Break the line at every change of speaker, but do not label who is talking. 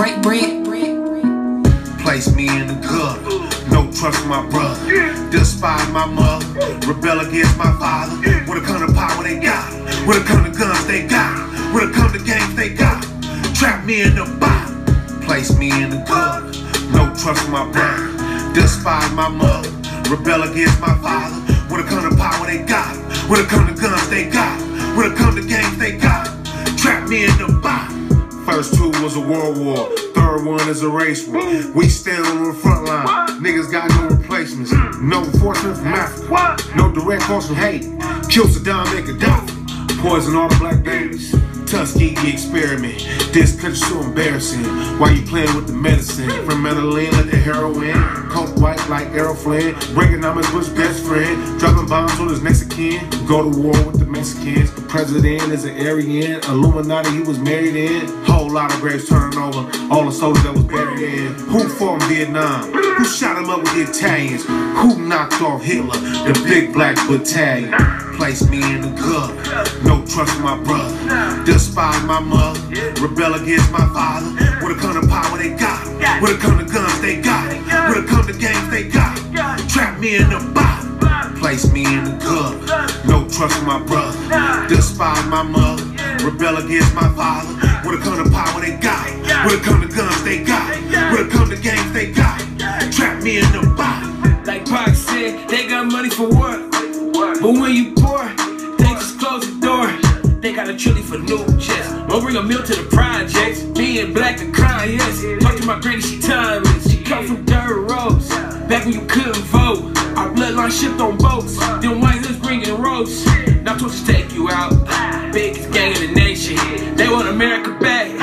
break bread.
Place me in the gutter. No trust my brother. Despise my mother. Rebel against my father. When it come to power, they got. When it come to guns, they got. When it come to gangs, they got. Trap me in the box. Place me in the gutter. No trust my brother. Despise my mother. Rebel against my father. When it come to power, they got. When it come to guns, they got. When it come to gangs, they got. Trap me in the box. First two was a world war. Third one is a race war. We stand on the front line. Niggas got no replacements. No enforcement from Africa. No direct cause from hate. Kill Saddam, make a Gaddafi. Poison all the black babies. Tuskegee experiment. This country's so embarrassing. Why you playing with the medicine? From Medellin like the heroin. Coke white like Errol Flynn. Reaganomics Bush's best friend. Bombs on his Mexican. Go to war with the Mexicans. President is an Aryan. Illuminati he was married in. Whole lot of graves turning over. All the soldiers that was buried in. Who fought in Vietnam? Who shot him up with the Italians? Who knocked off Hitler? The big black battalion. Place me in the gutter. No trust in my brother. Despise my mother. Rebel against my father. When it come to power, they got. When it come to guns, they got. When it come to gangs, they got. Trap me in the. Place me in the gutter. No trust in my brother. Despise my mother. Rebel against my father. When it come to power, they got. When it come to guns, they got. When it come to gangs, they got. Trap me in the box.
Like Pac said, they got money for what? But when you poor, they just close the door. They got a trilly for new checks. Won't bring a meal to the projects. Being black and crying, yes. Talk to my granny, she timeless. She come from dirt roads. Back when you couldn't vote. Bloodline shipped on boats. Them white hoods bringing ropes. Now torches take you out. Biggest gang in the nation. They want America back.